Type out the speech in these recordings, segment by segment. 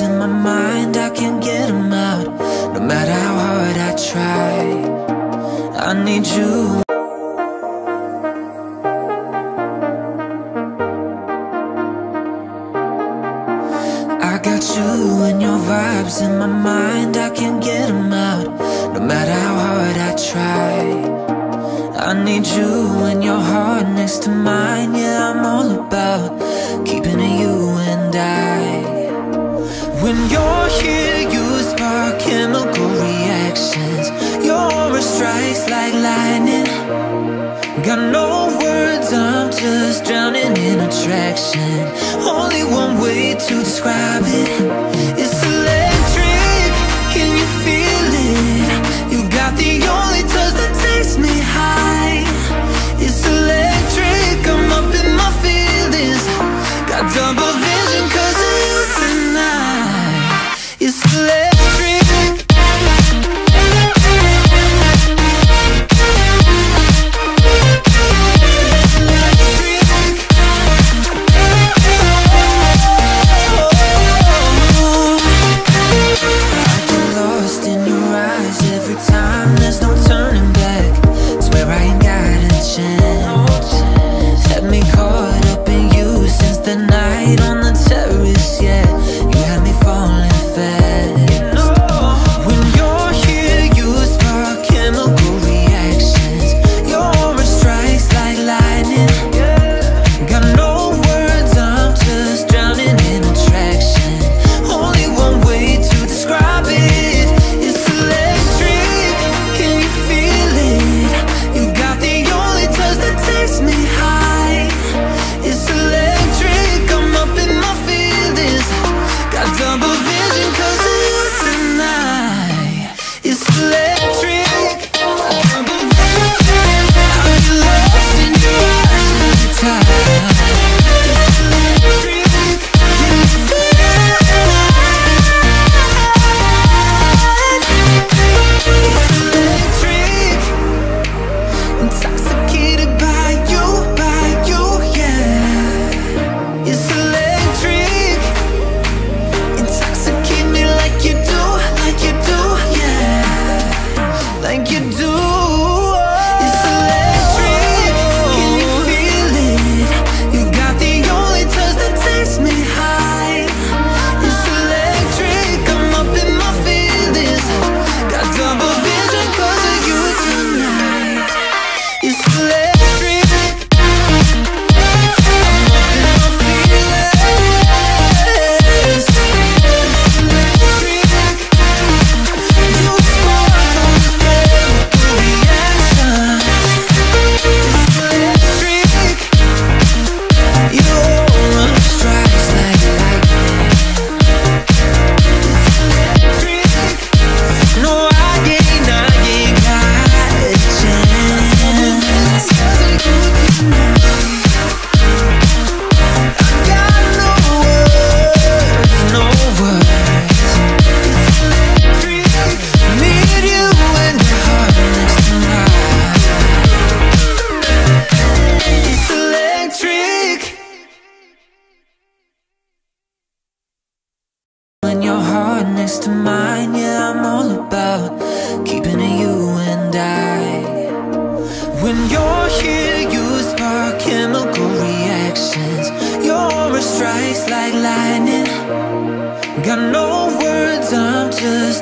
in my mind.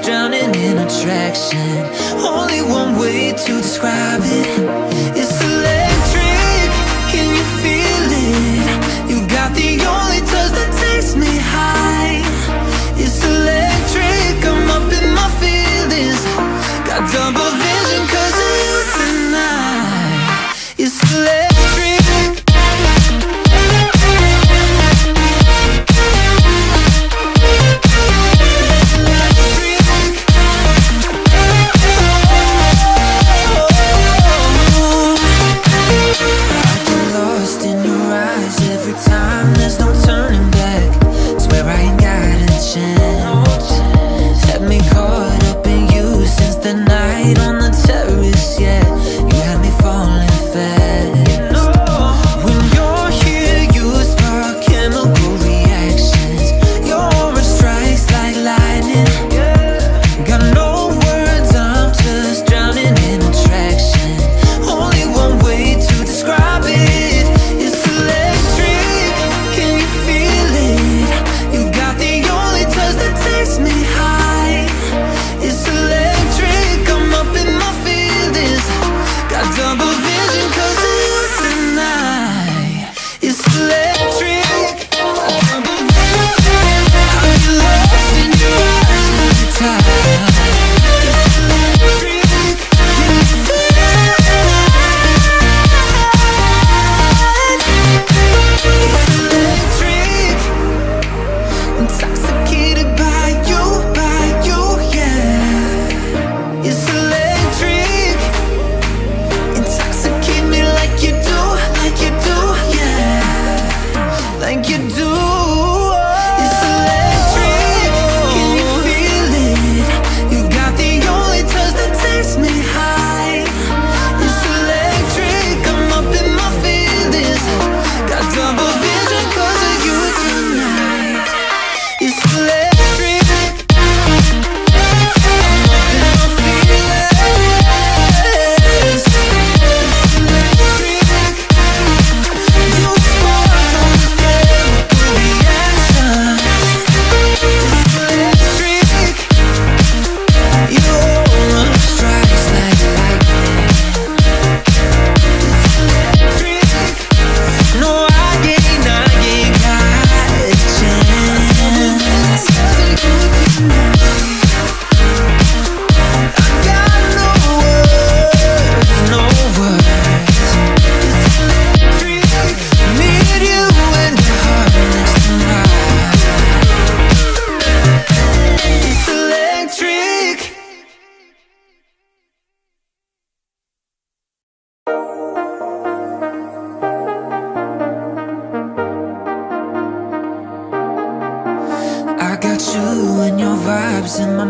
drowning in attraction. Only one way to describe it.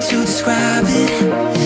to describe it.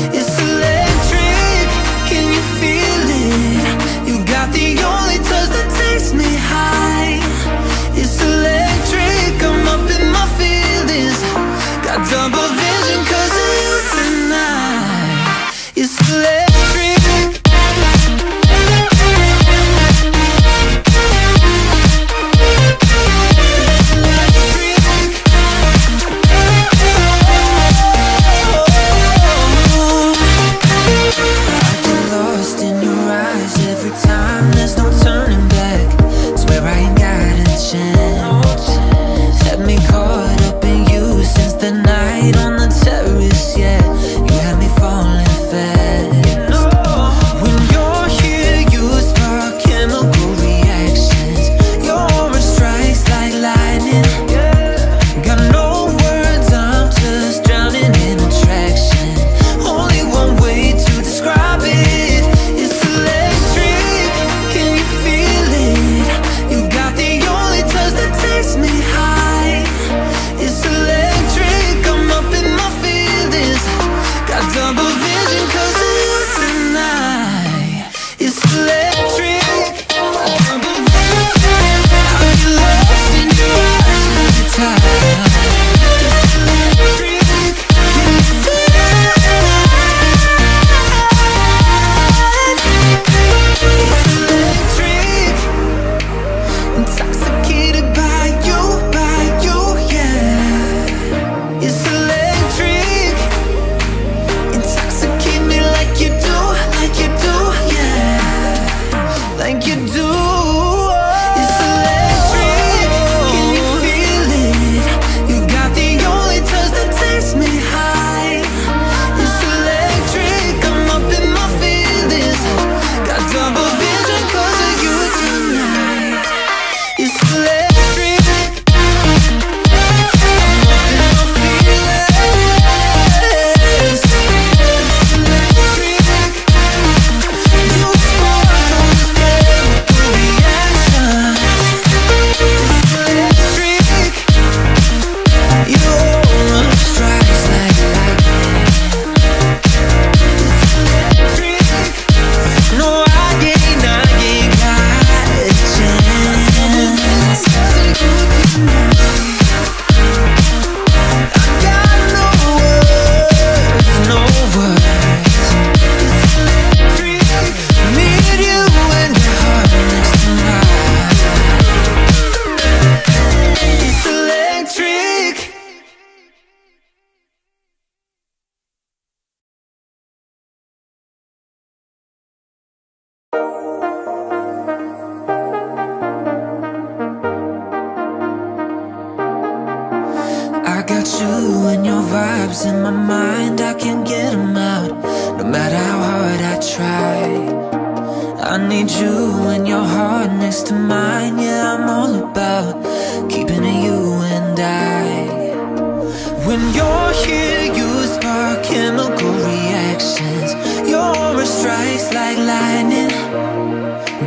When you're here, you spark chemical reactions. Your aura strikes like lightning.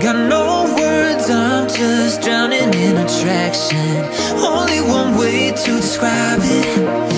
Got no words, I'm just drowning in attraction. Only one way to describe it.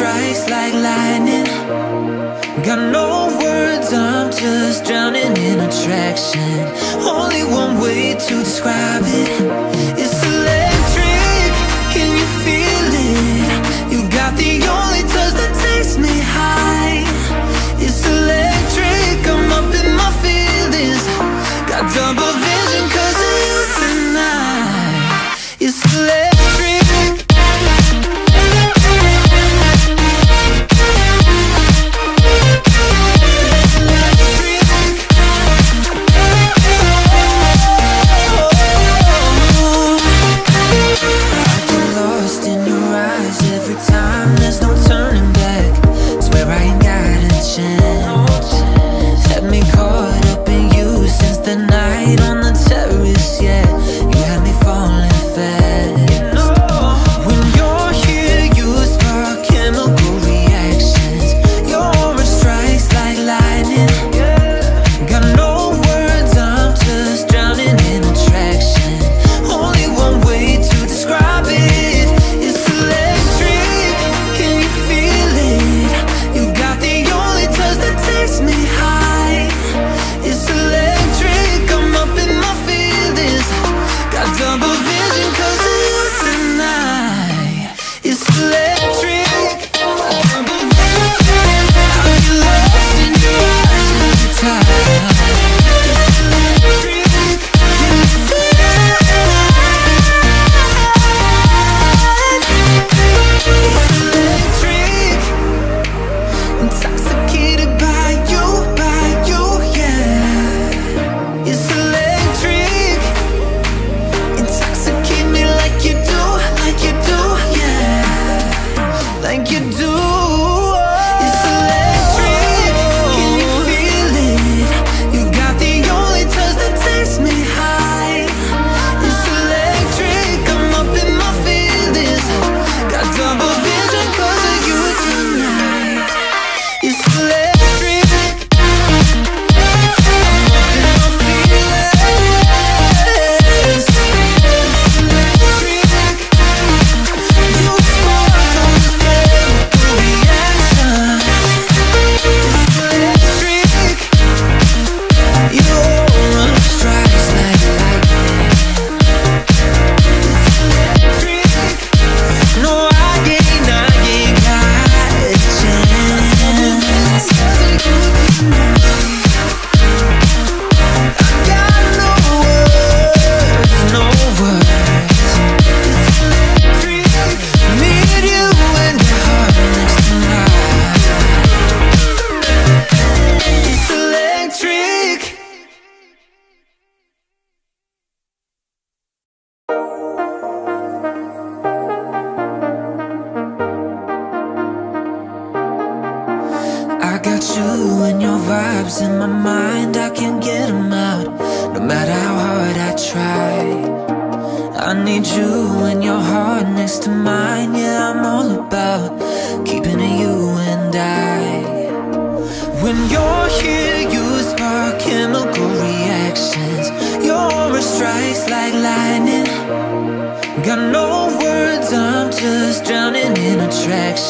strikes like lightning Got no words, I'm just drowning in attraction Only one way to describe it. It's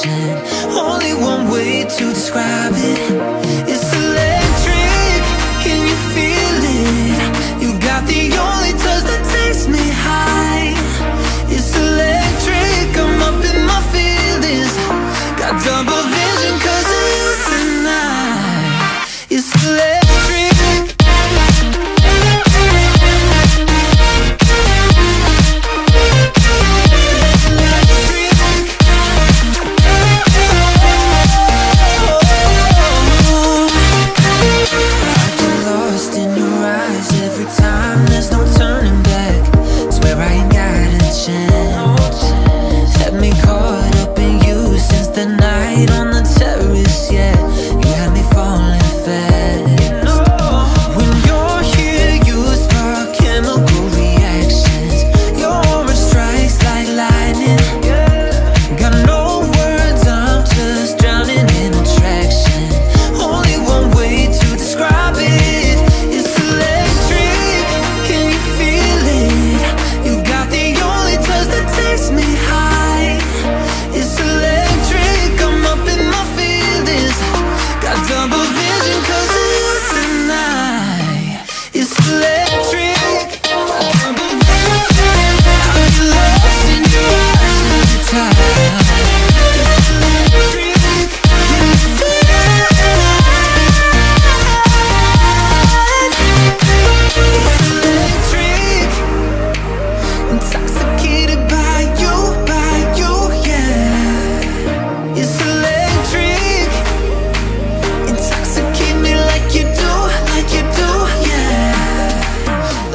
Only one way to describe it.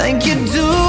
Like you do.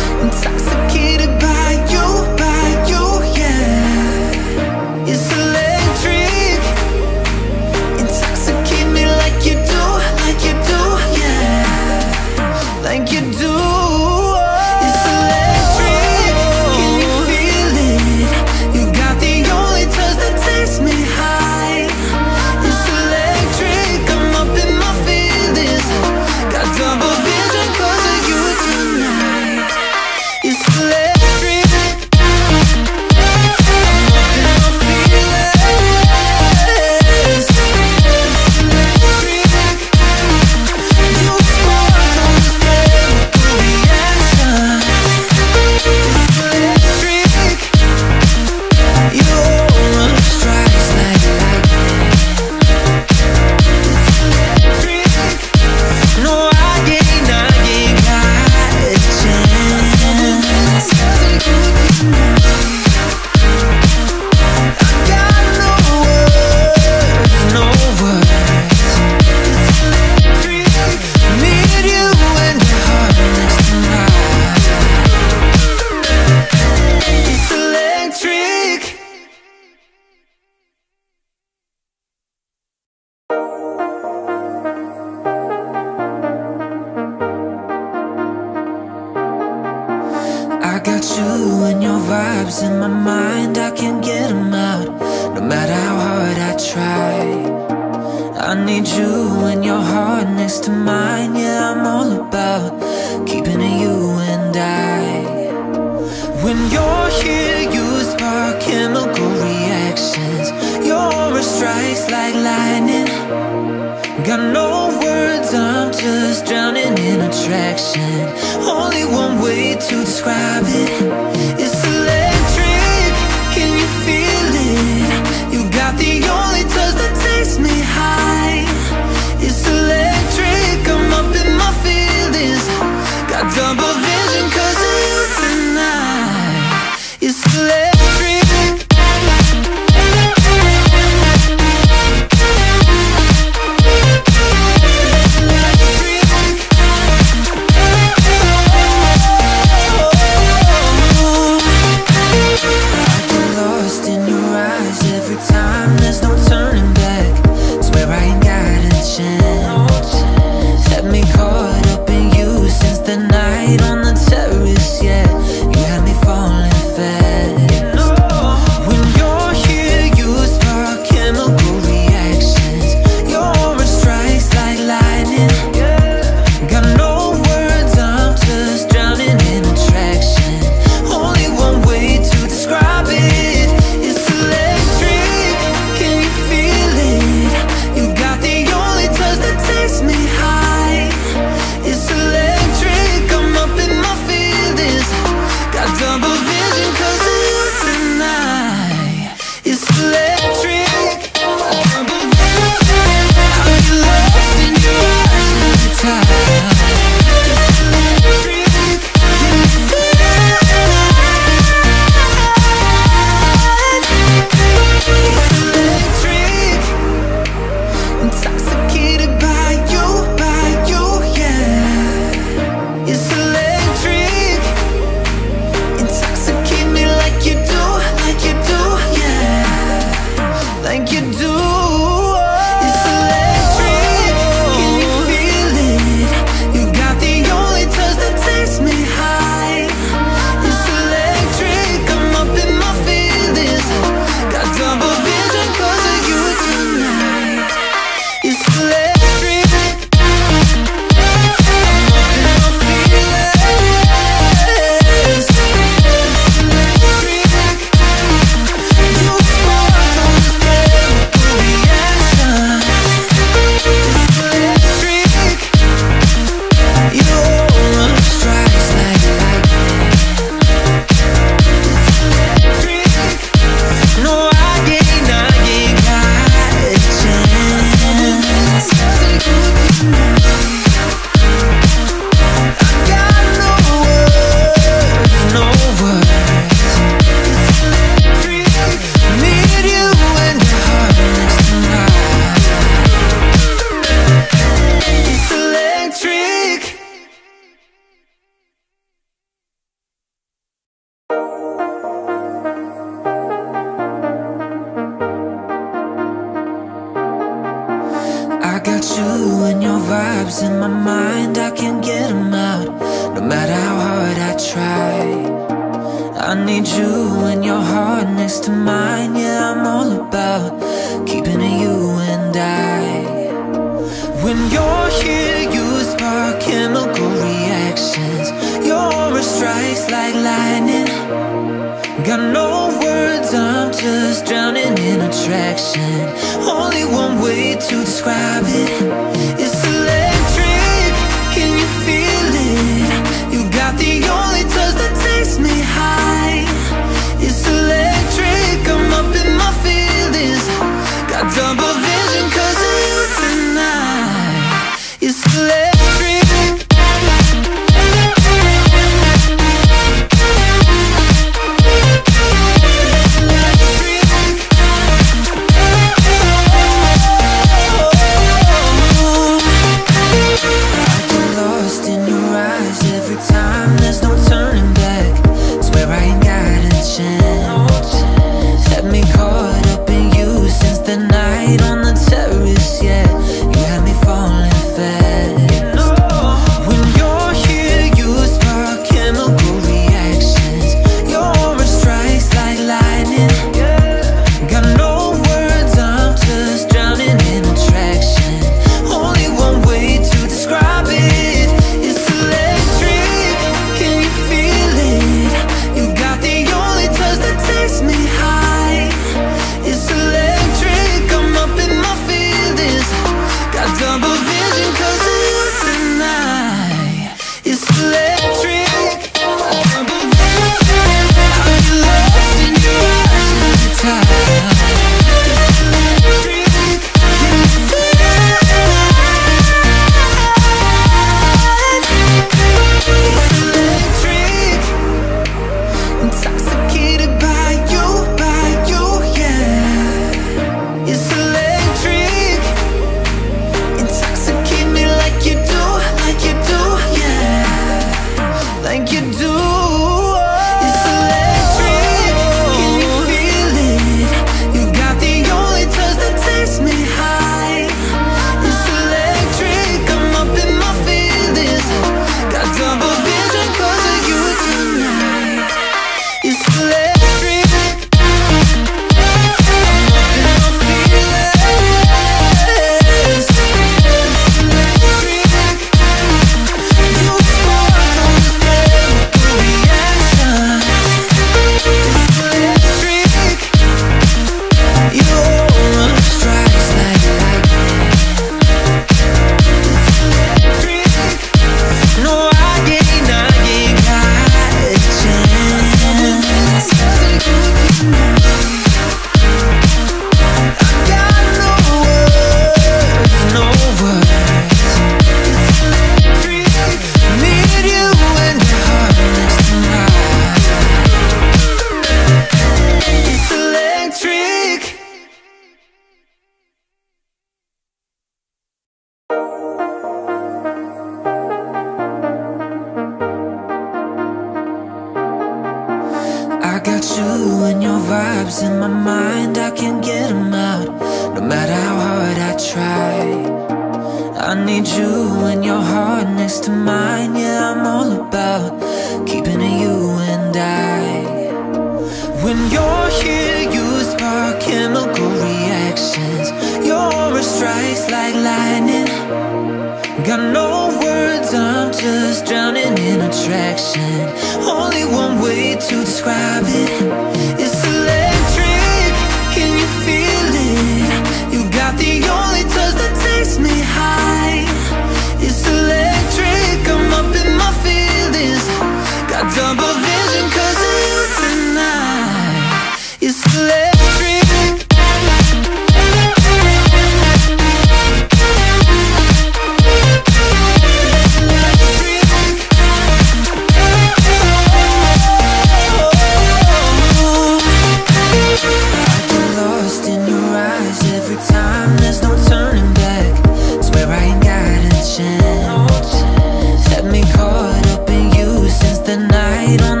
had me caught up in you since the night on